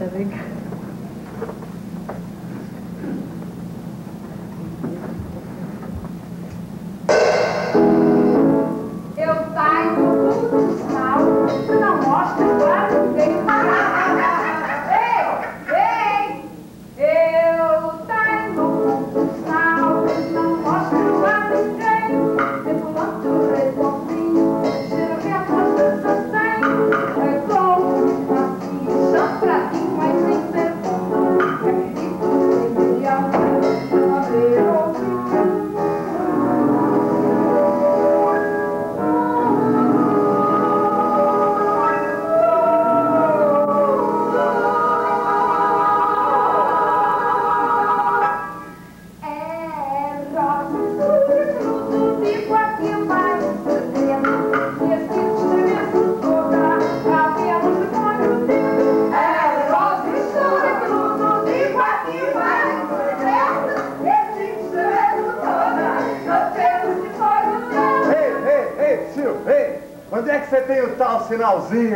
Avec... being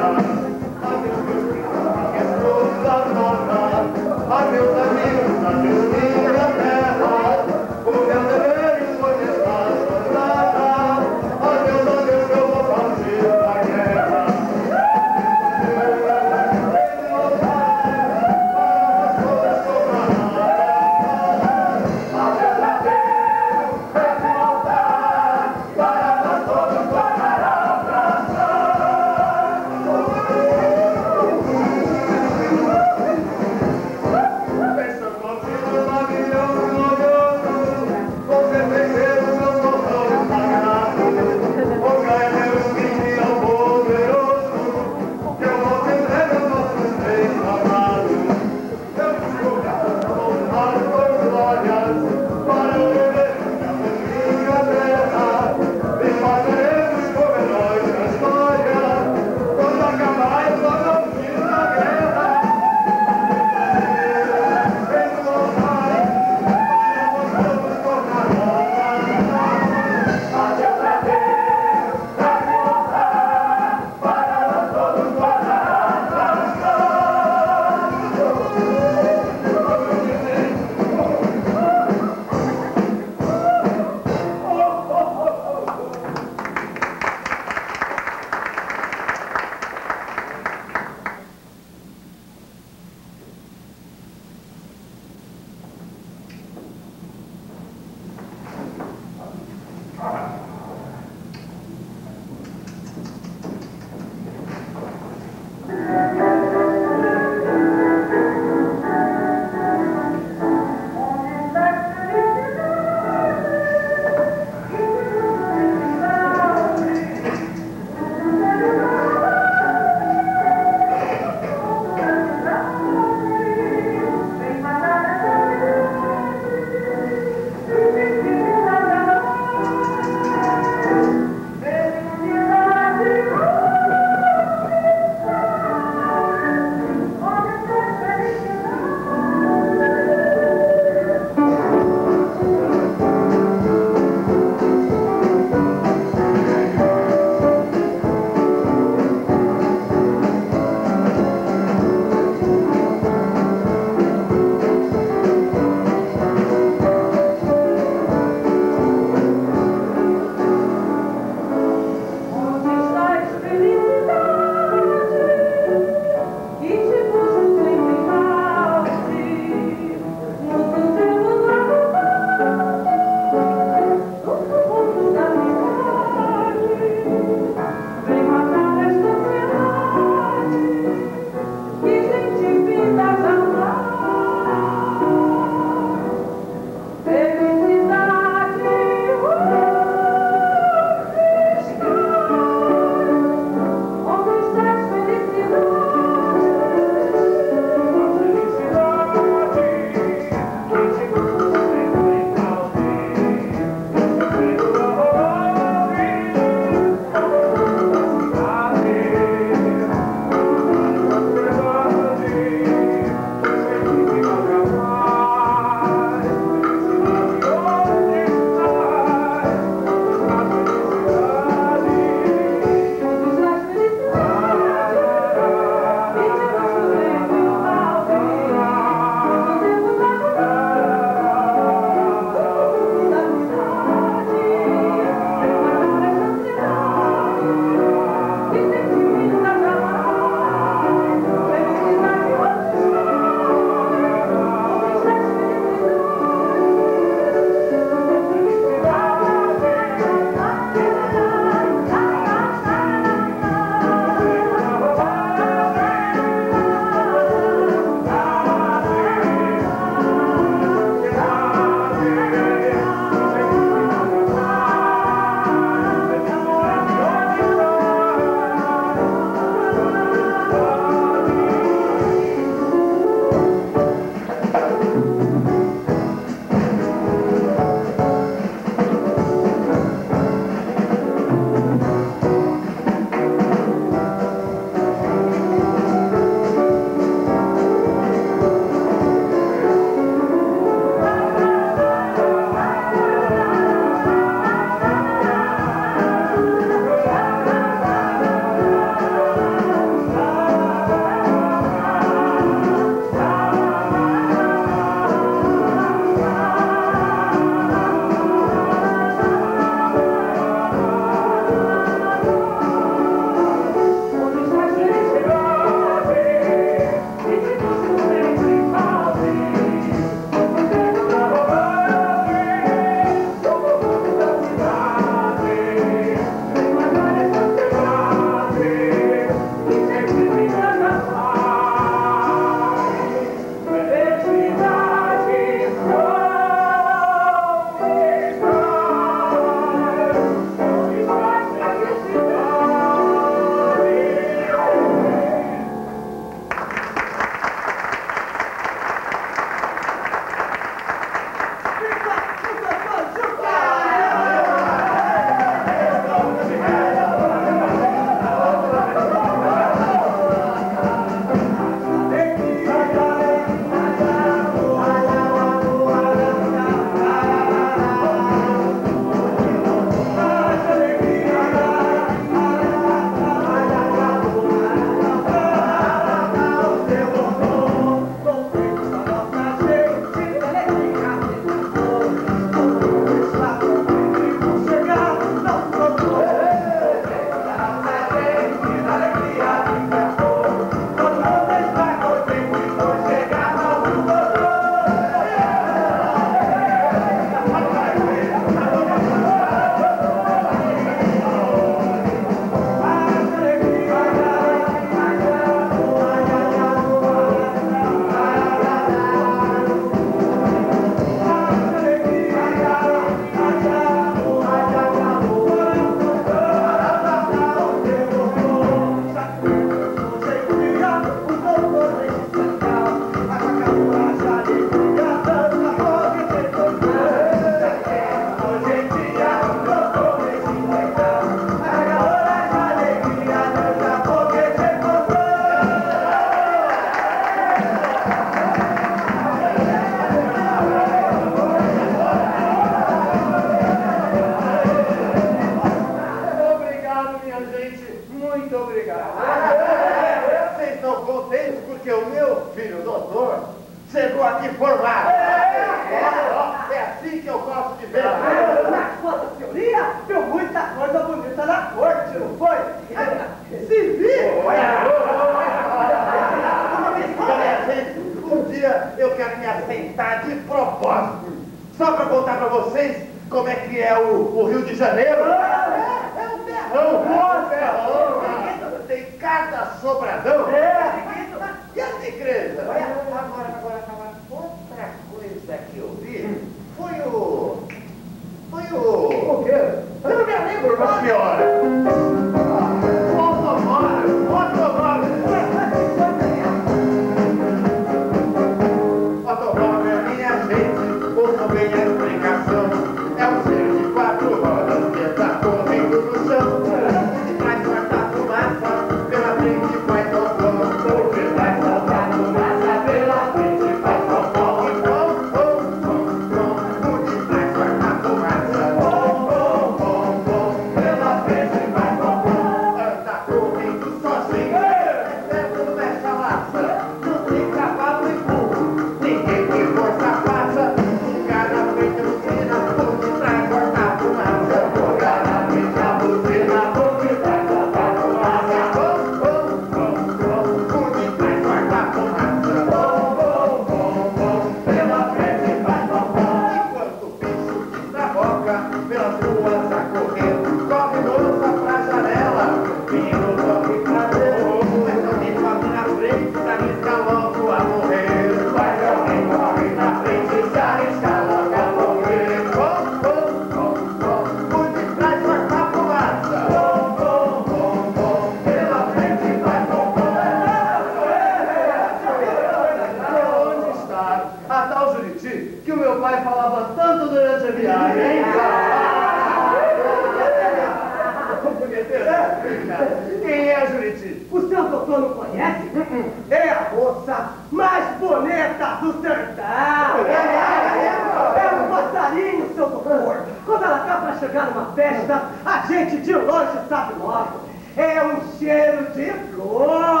cheiro de flor!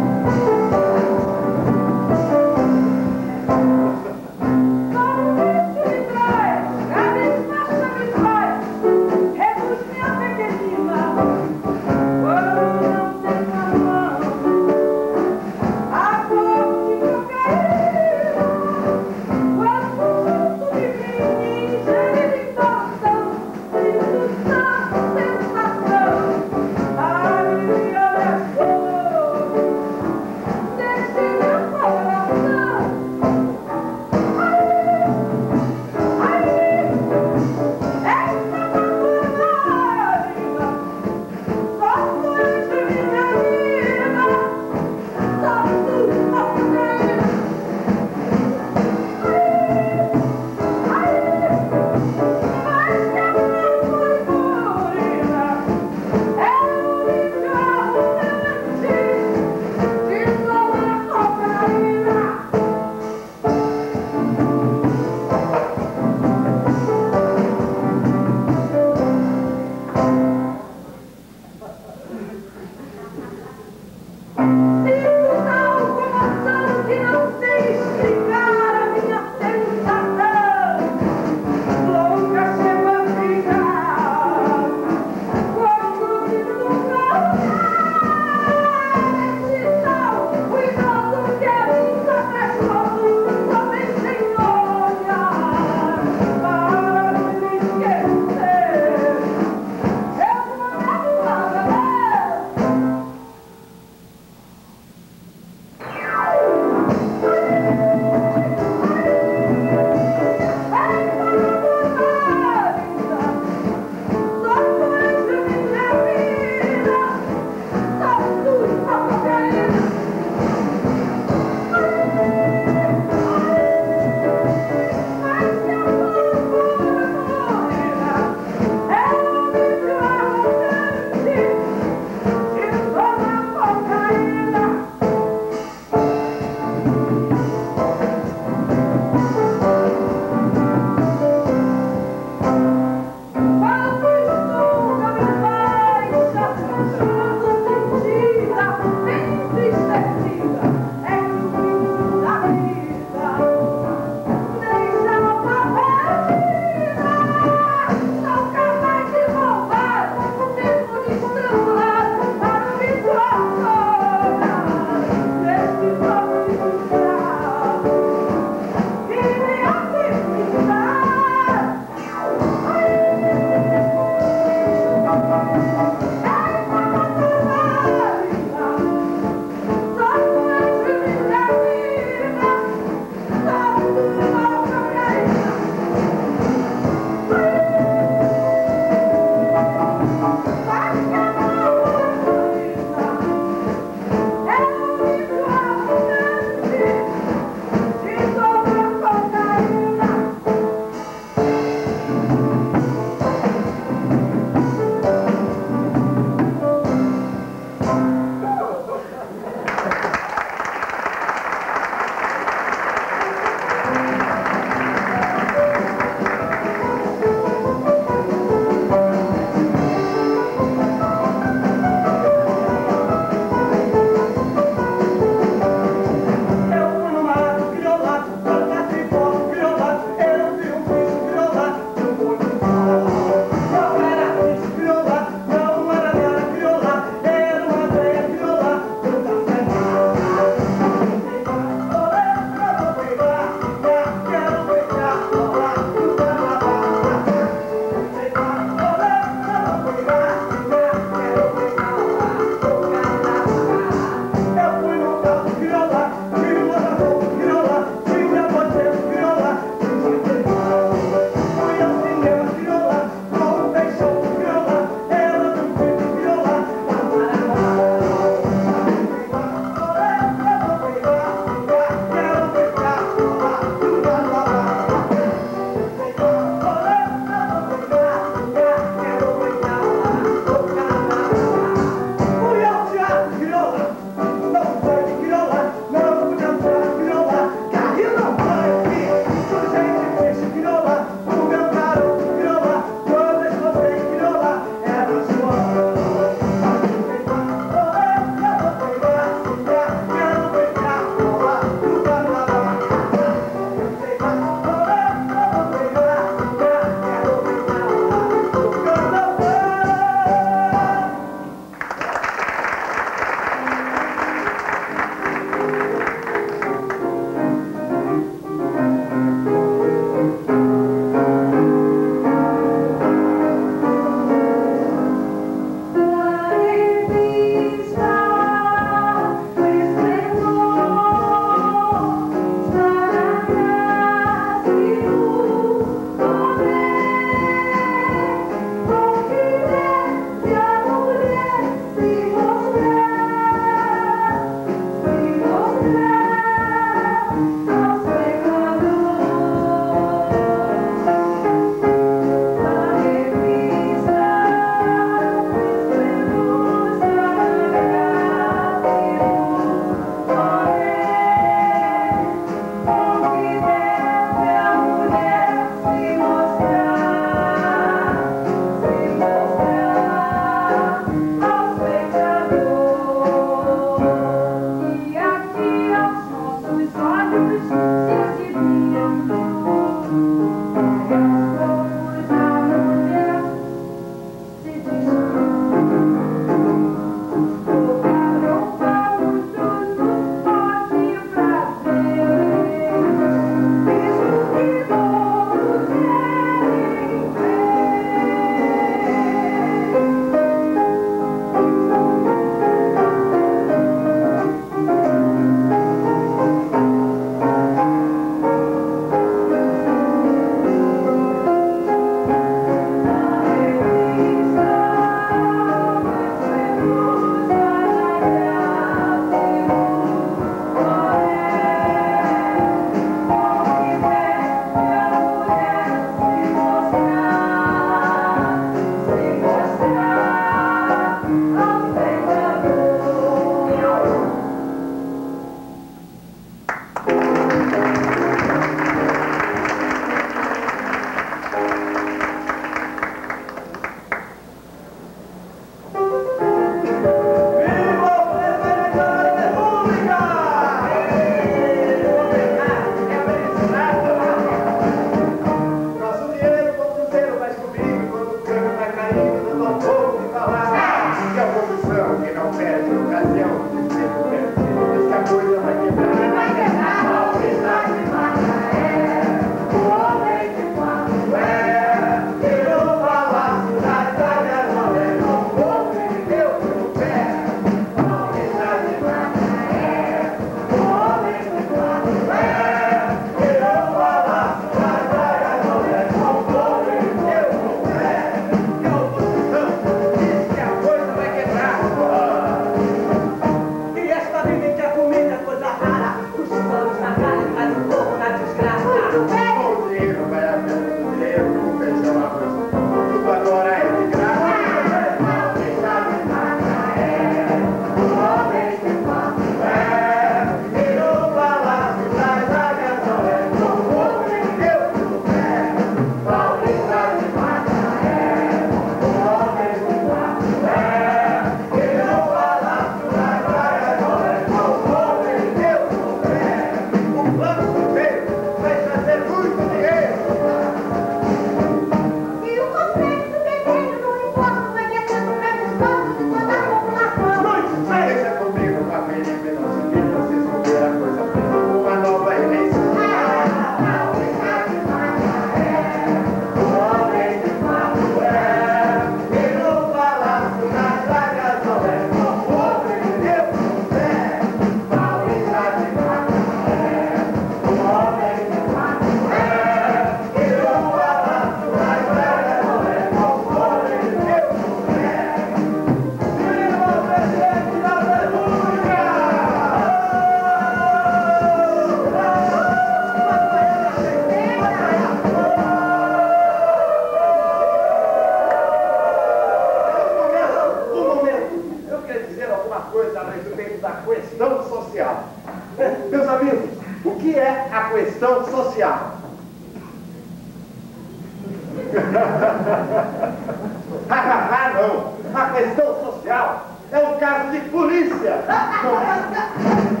ah, não. A questão social é um caso de polícia. Oh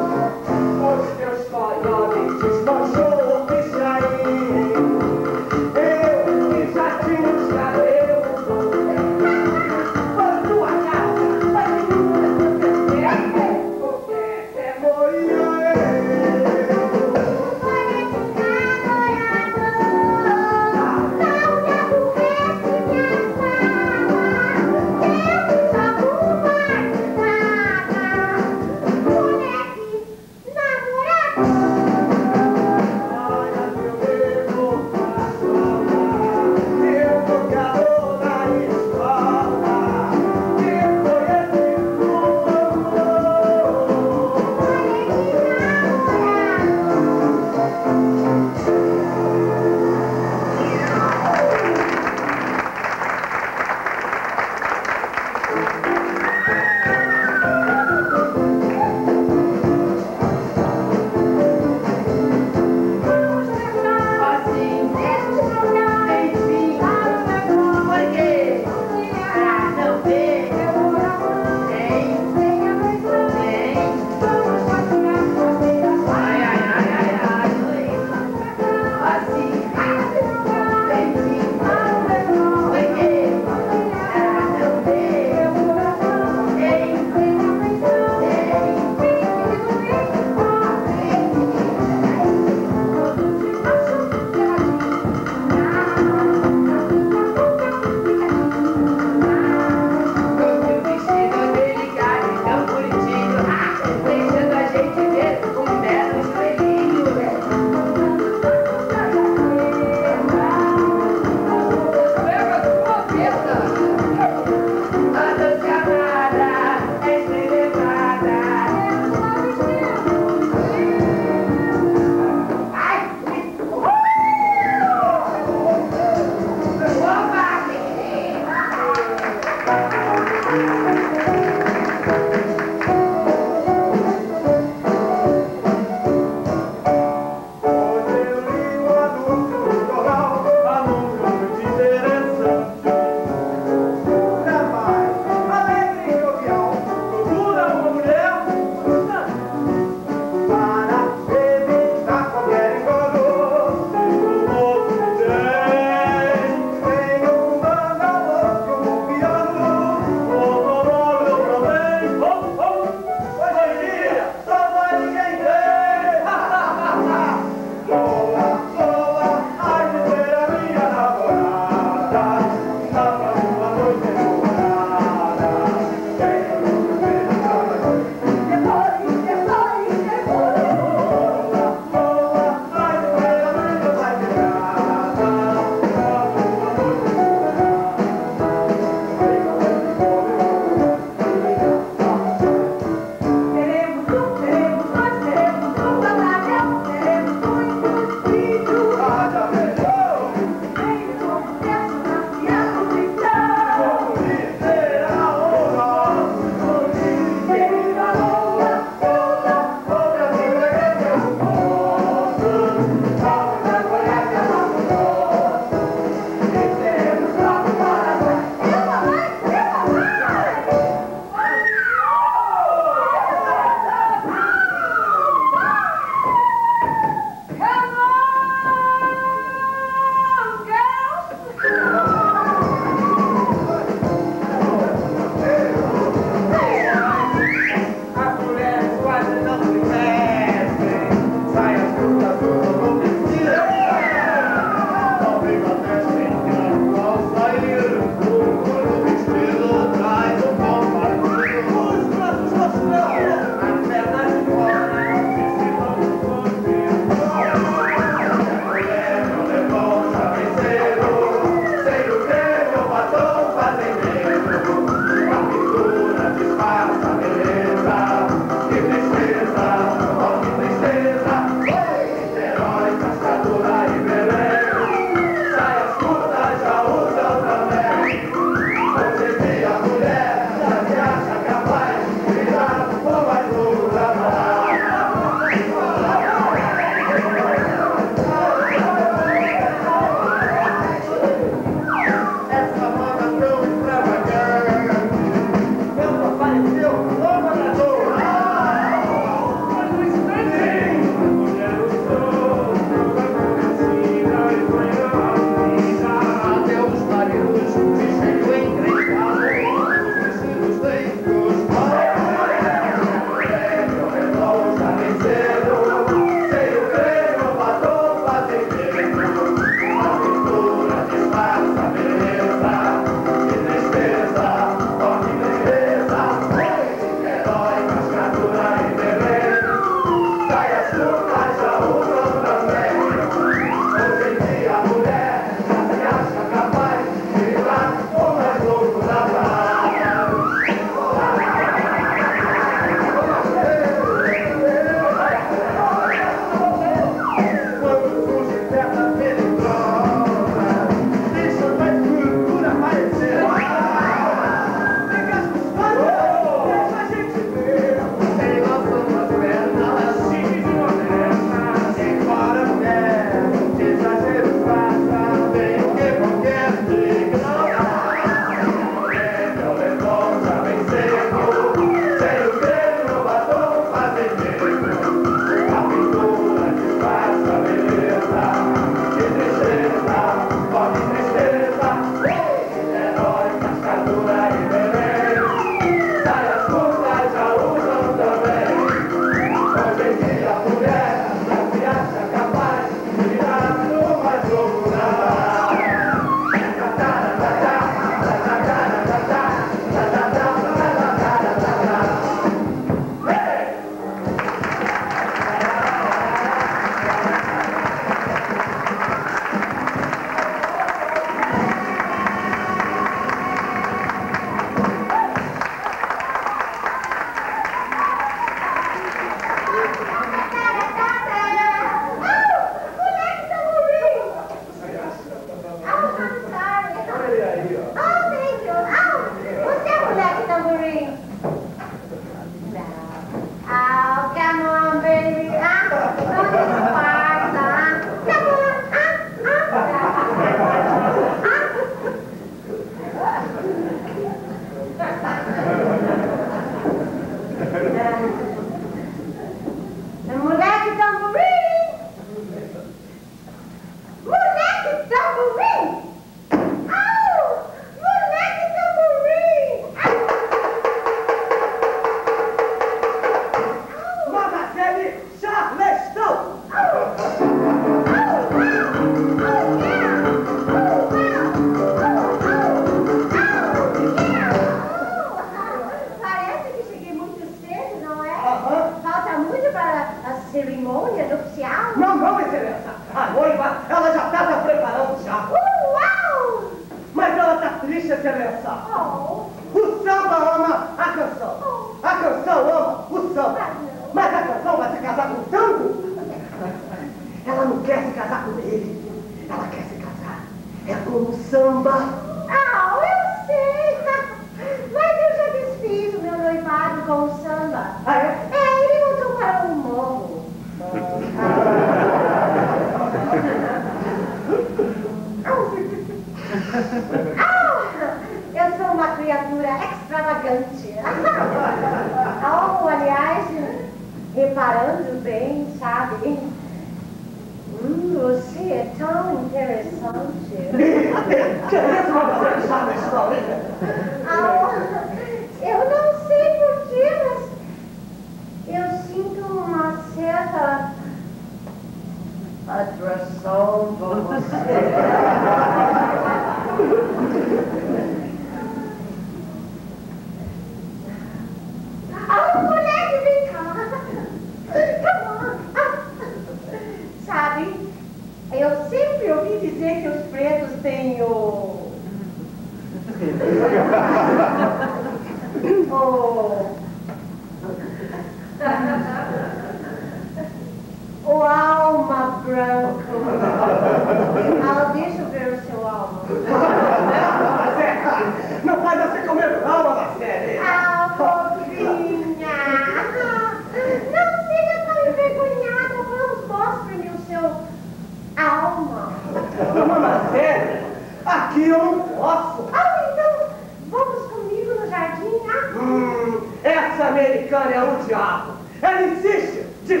essa americana é o diabo. Ela insiste, Eu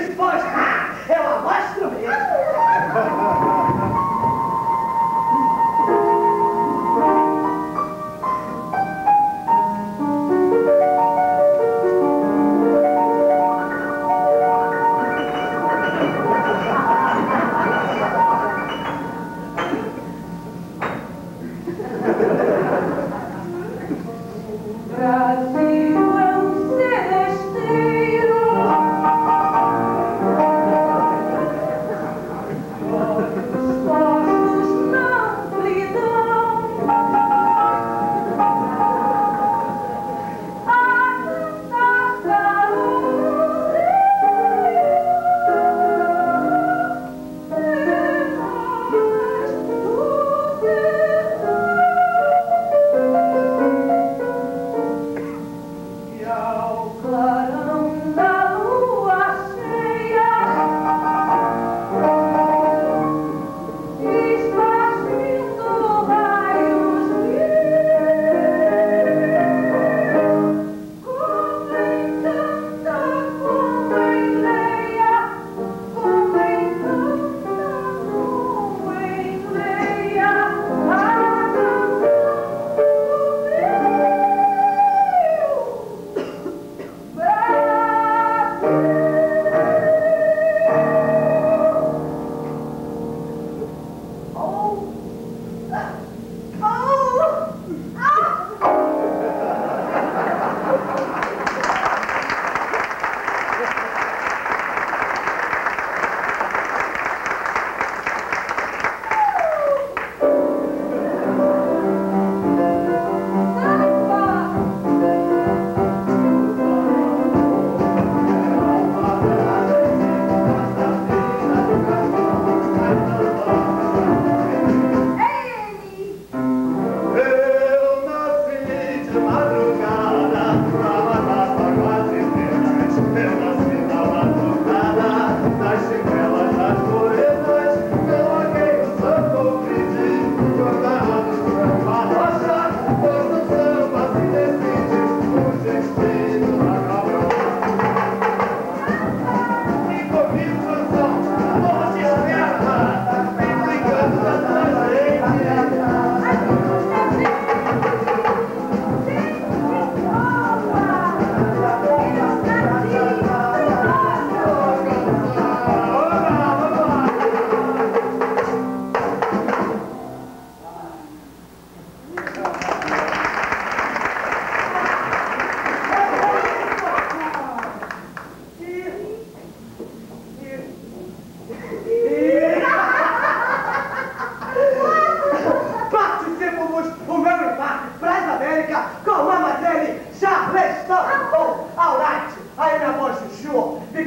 ela mostra mesmo.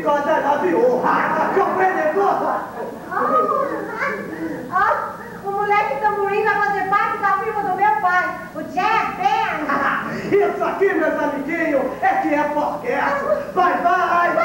Brasil! Compreendedor? Ah, o moleque tamborim vai fazer parte da firma do meu pai, o Jazz Band. Isso aqui, meus amiguinhos, é que é foguete! Vai, vai!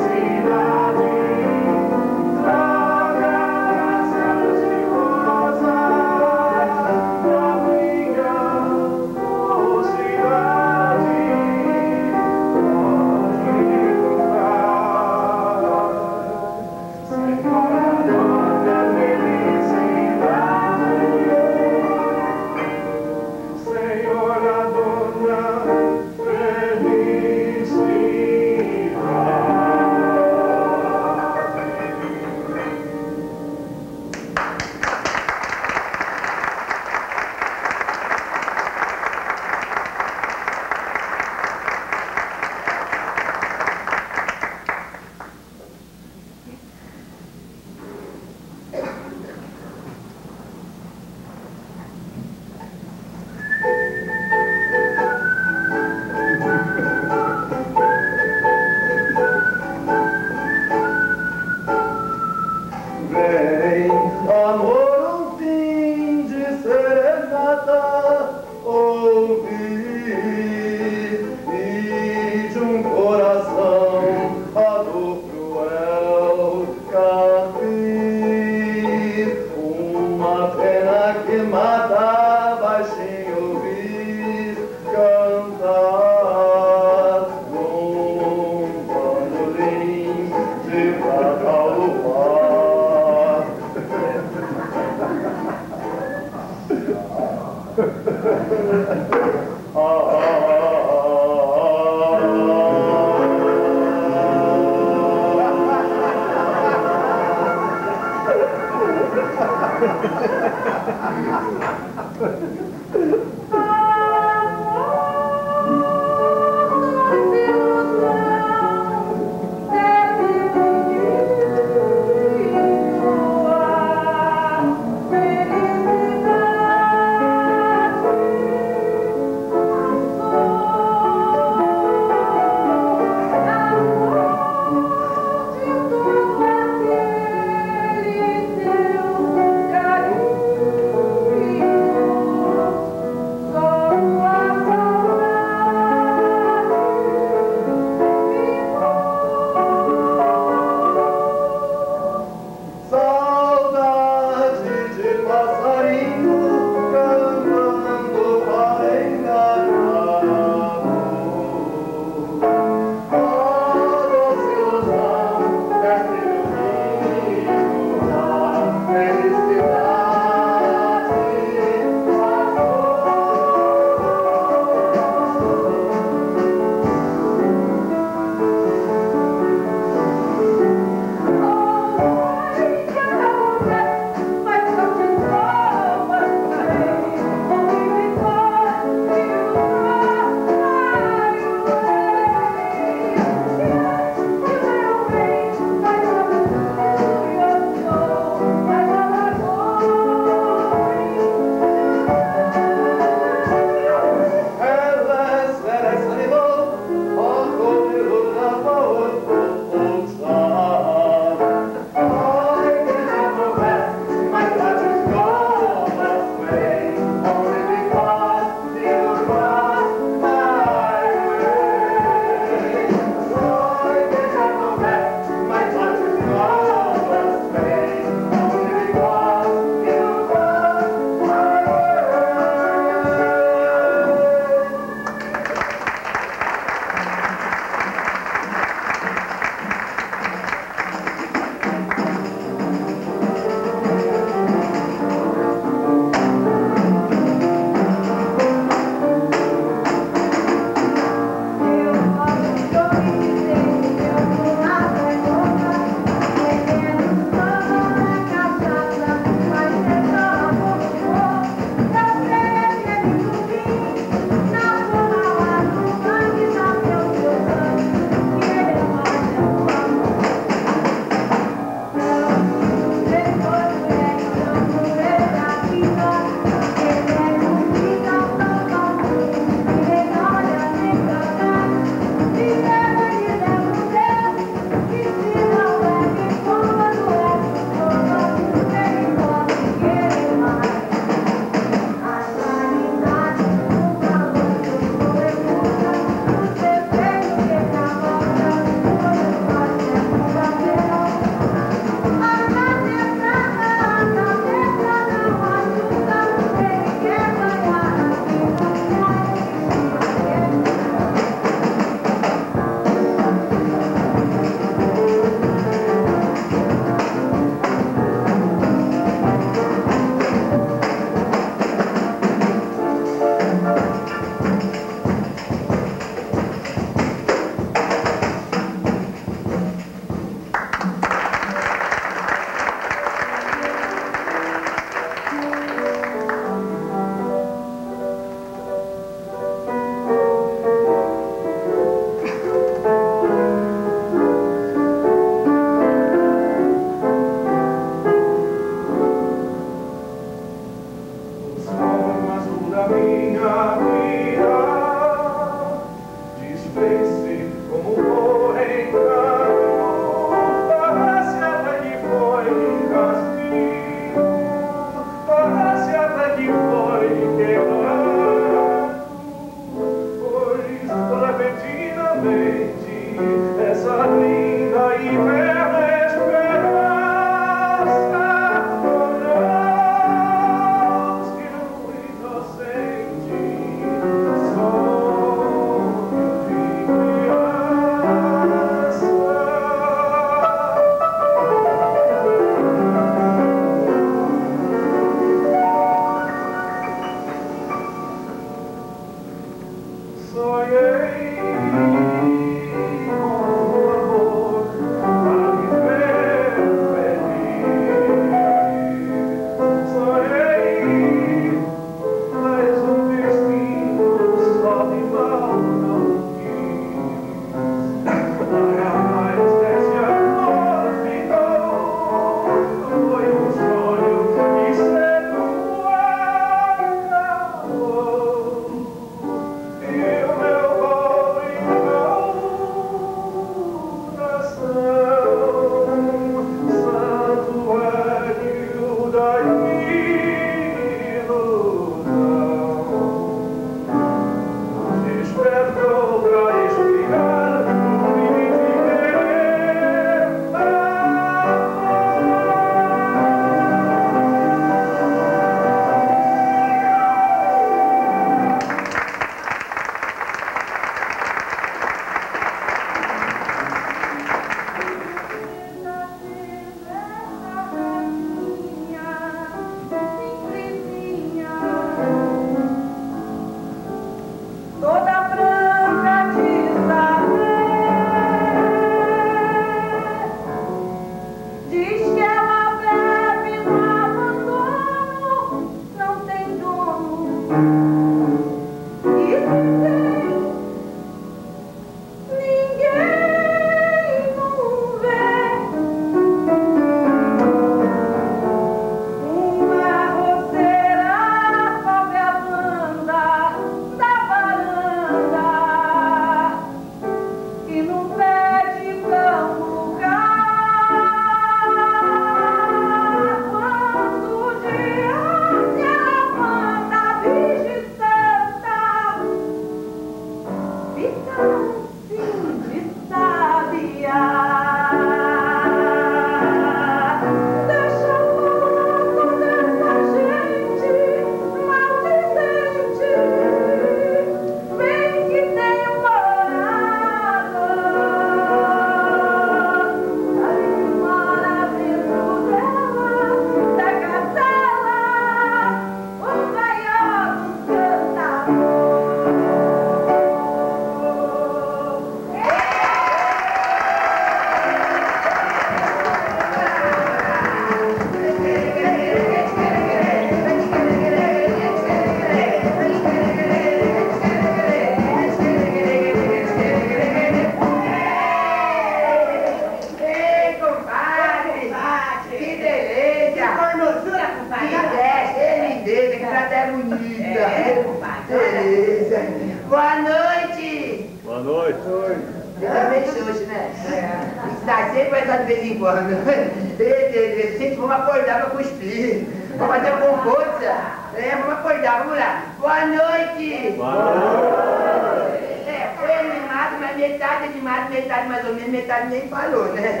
De vez em quando. Sempre vamos acordar pra cuspir. Vamos fazer com força. É, vamos acordar, vamos lá. Boa noite! Boa noite! É, foi animado, mas metade animado, metade mais ou menos, metade nem falou, né?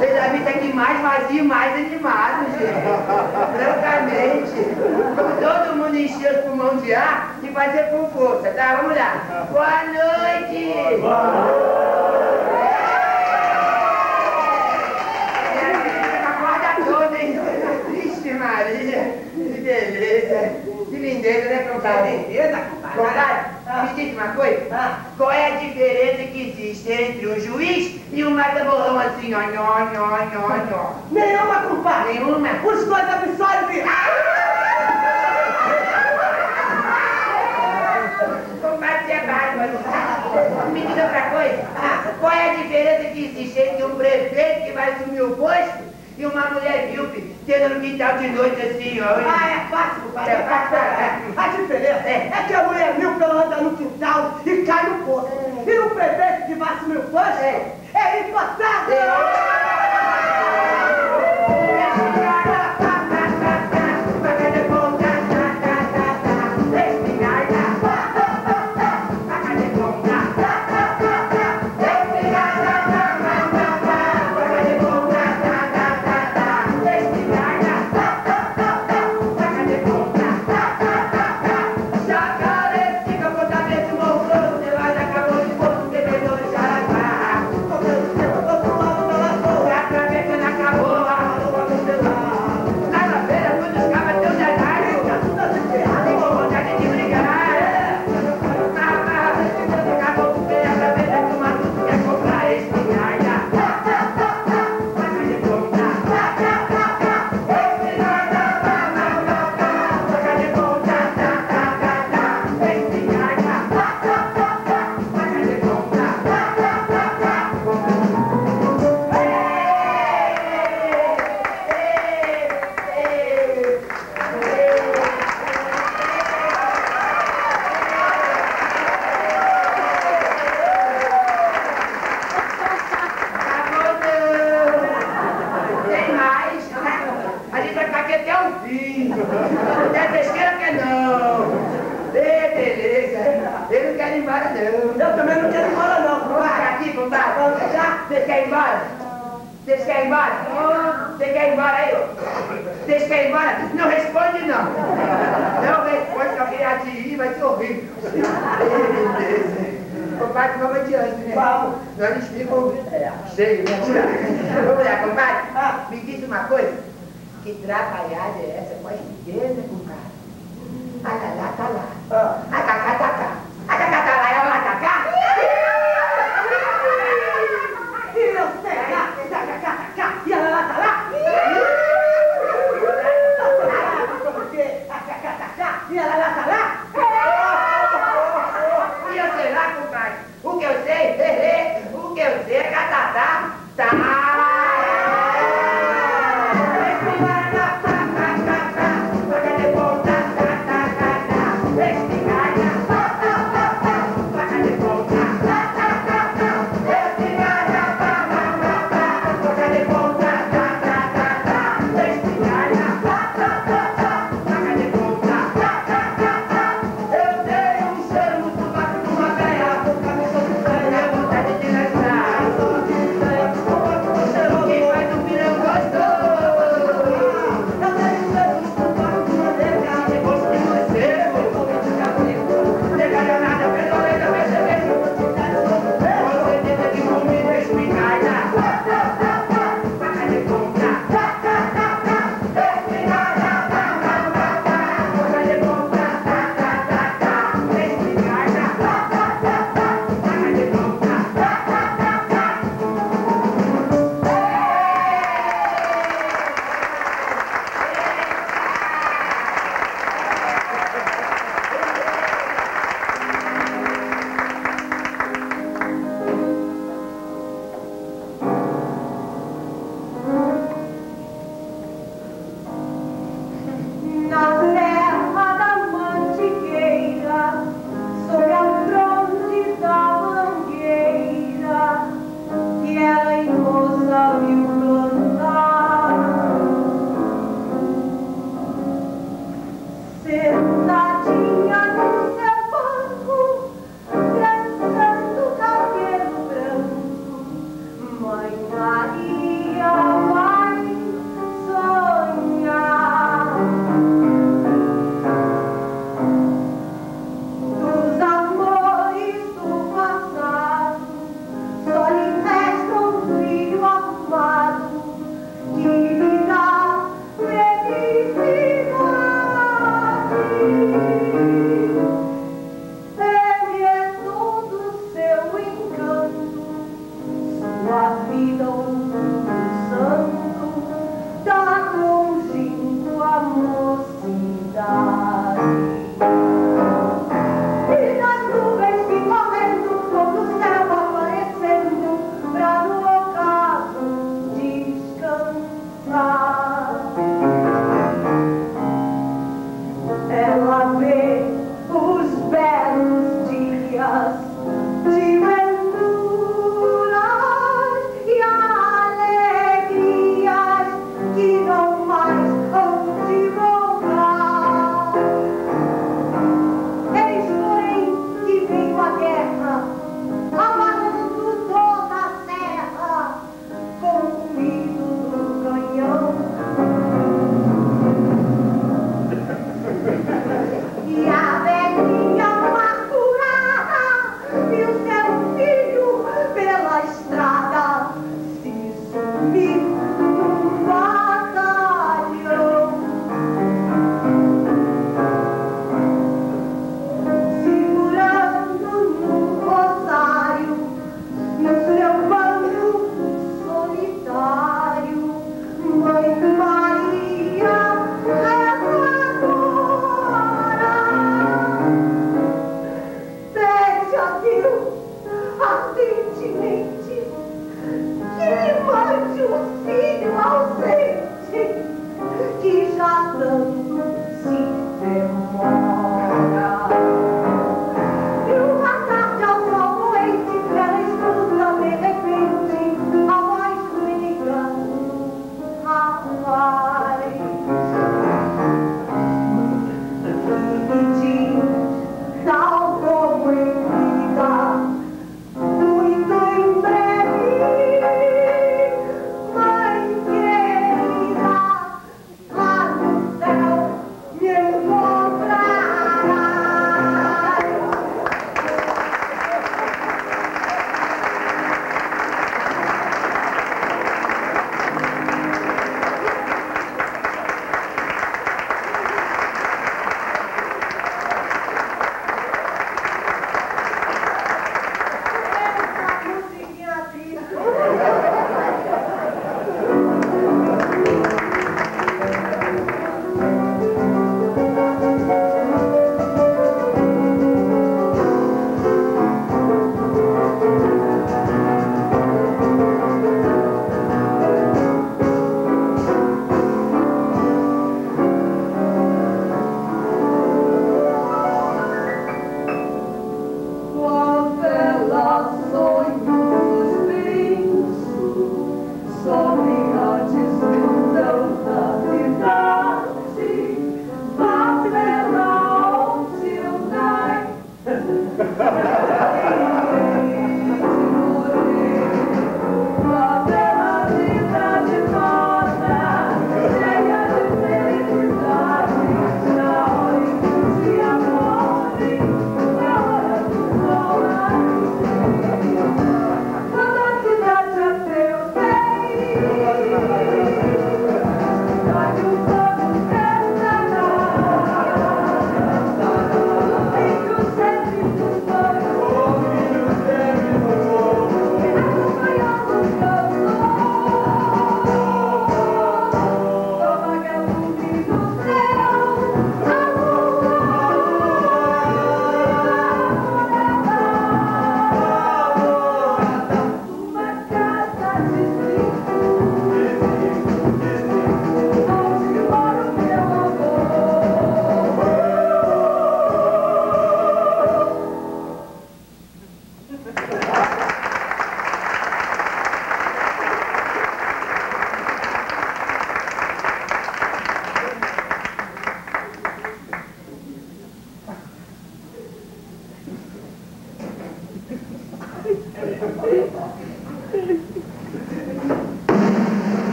Ele a vida aqui mais vazio, mais animado, gente. Francamente. Vamos todo mundo encher os pulmões de ar e fazer com força, tá? Vamos lá. Boa noite! Boa noite! Maria, que beleza. Que lindeza, né, compadre? Beleza, compadre? Compadre, me diz uma coisa. Ah. Qual é a diferença que existe entre um juiz e um mata-borrão assim, ó, nhó, nhó, nhó, nhó? Nenhuma, compadre. Nenhuma? Os dois absolvem. Você é bárbaro. Me diga outra coisa. Ah, qual é a diferença que existe entre um prefeito que vai assumir o posto e uma mulher míope tendo no quintal de noite assim, ó? Ah, é fácil, compadre. É fácil, é. A diferença É. é que a mulher mil ela anda no quintal e cai no poço. E o prefeito que vai assumir o posto É. é empatado. Tem vai ser horrível. Compadre, vamos adiante, né? Vamos. Nós eles ficam cheios, né? Vamos lá, compadre. Ah. Me diz uma coisa. Que trapalhada é essa? Pode pequena, compadre. A lá, tá lá. Ah. A cacá, tá cá.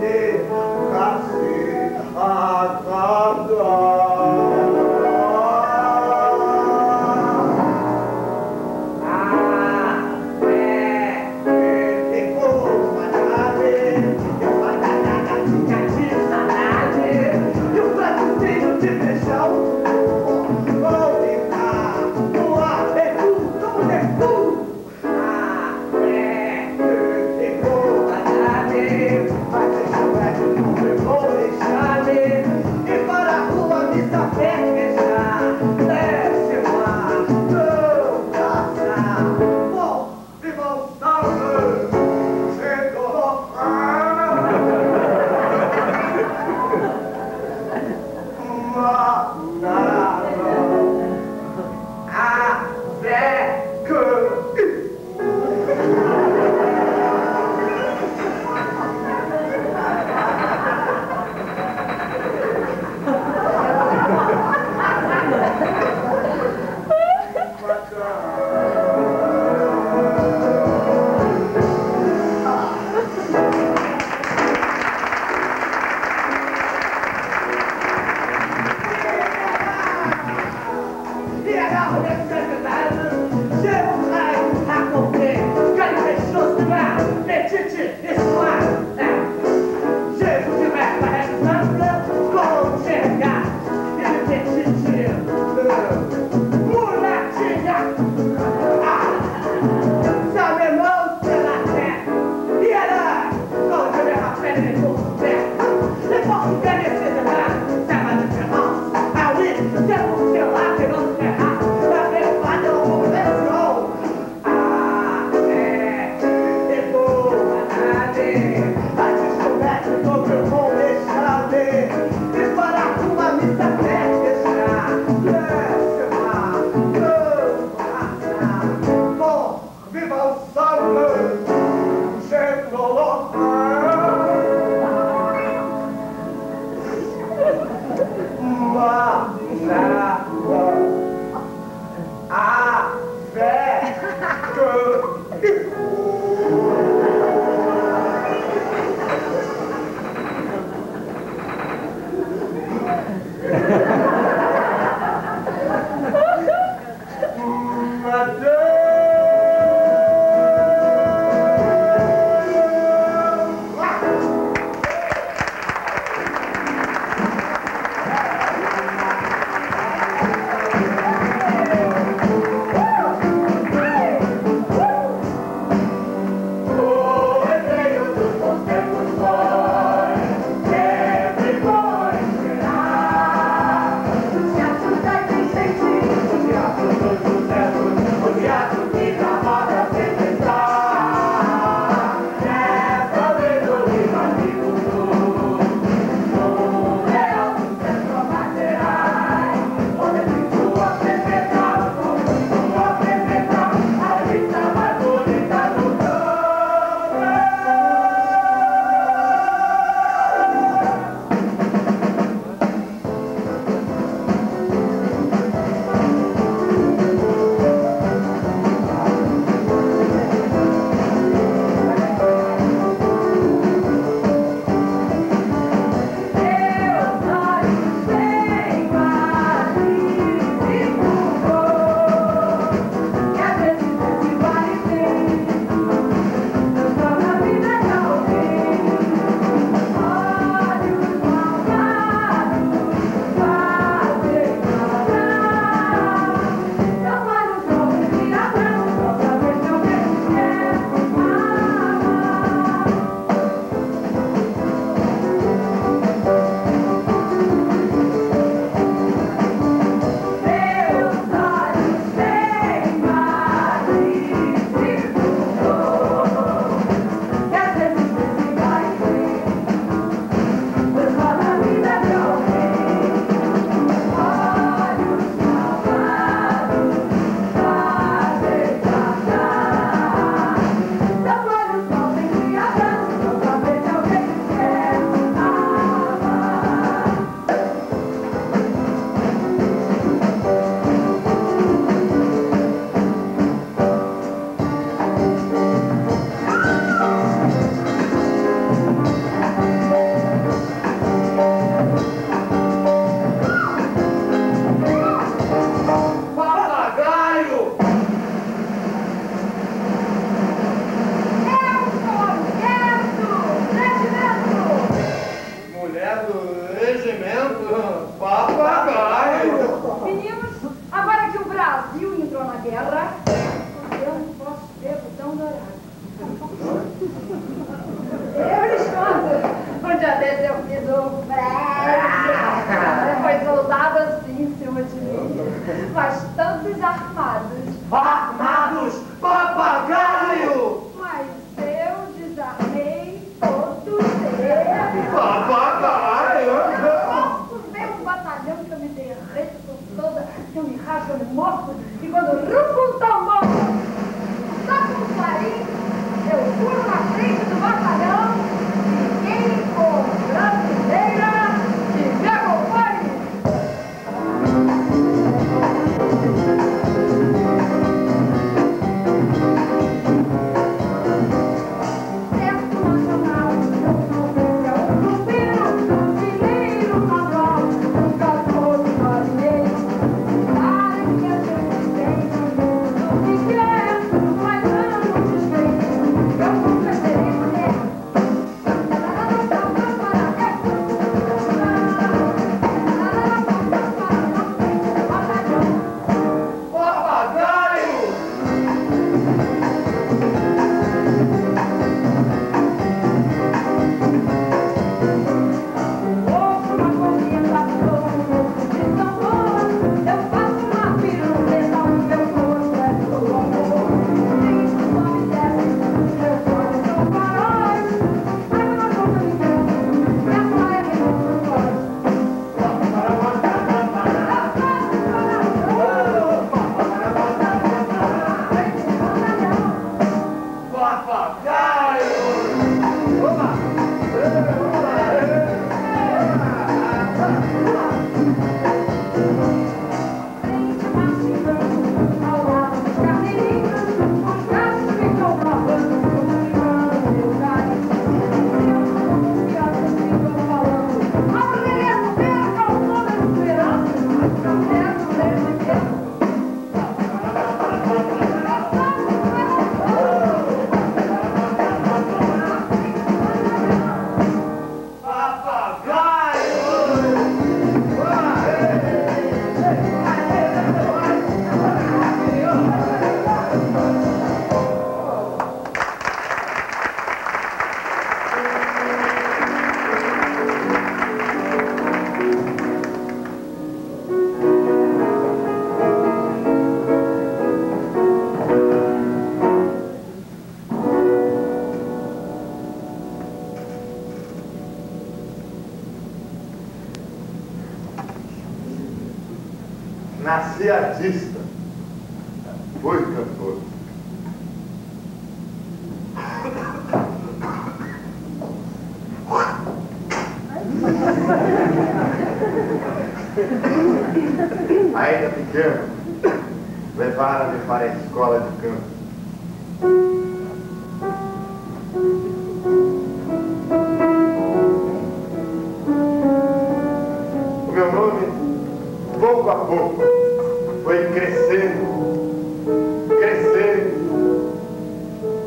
de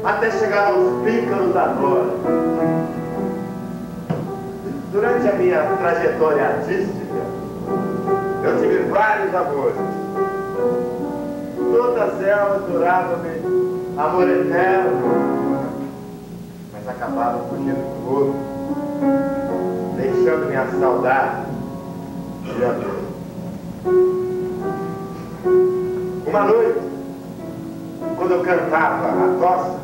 até chegar aos píncaros da glória. Durante a minha trajetória artística, eu tive vários amores. Todas elas duravam-me amor eterno, mas acabaram fugindo do outro, deixando minha saudade de amor. Uma noite, quando eu cantava a tosse,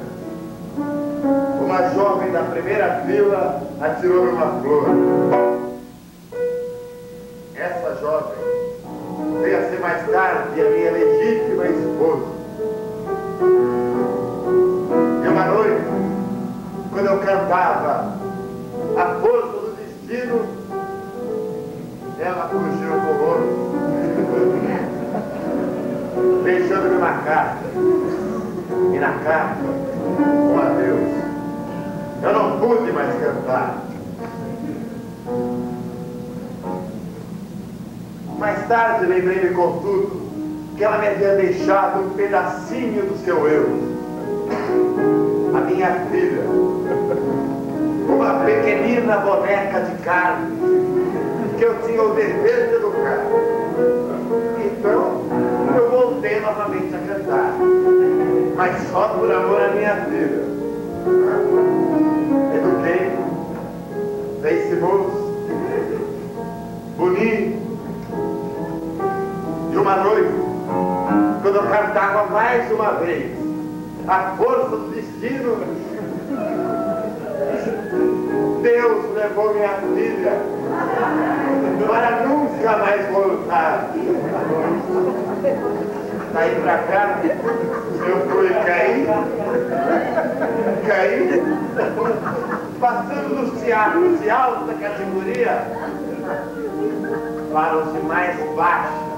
uma jovem da primeira fila atirou-me uma flor. Essa jovem veio a ser mais tarde a minha legítima esposa. E uma noite, quando eu cantava a força do destino, ela fugiu conosco, deixando-me uma carta. E na carta, um adeus. Eu não pude mais cantar. Mais tarde lembrei-me, contudo, que ela me havia deixado um pedacinho do seu eu. A minha filha. Uma pequenina boneca de carne tinha o dever de educar. Então, eu voltei novamente a cantar, mas só por amor à minha filha. Fez-se moço, bonito, e uma noite, quando eu cantava mais uma vez, a força do destino, Deus levou minha filha para nunca mais voltar. Daí pra cá, eu fui cair, cair, passando dos teatros de alta categoria. Para os de mais baixa.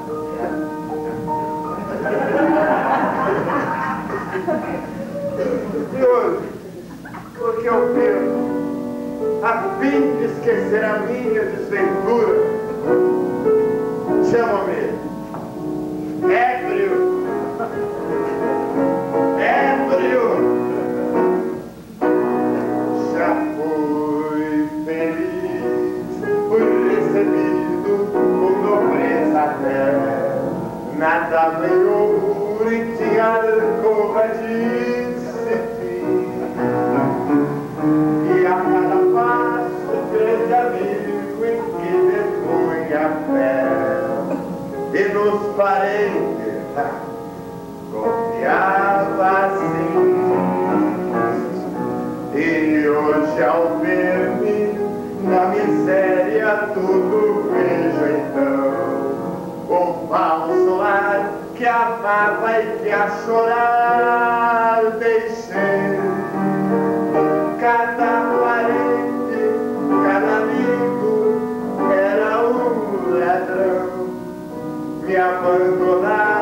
E hoje, porque eu penso, a fim de esquecer a minha desventura, chama-me ébrio. Ébrio. Já fui feliz, fui recebido com nobreza até. Nada me ouro e tinha nos parentes, confiava assim. E hoje ao ver-me na miséria tudo vejo então um falso lar que amava e que a chorar deixei. Cada me abandonar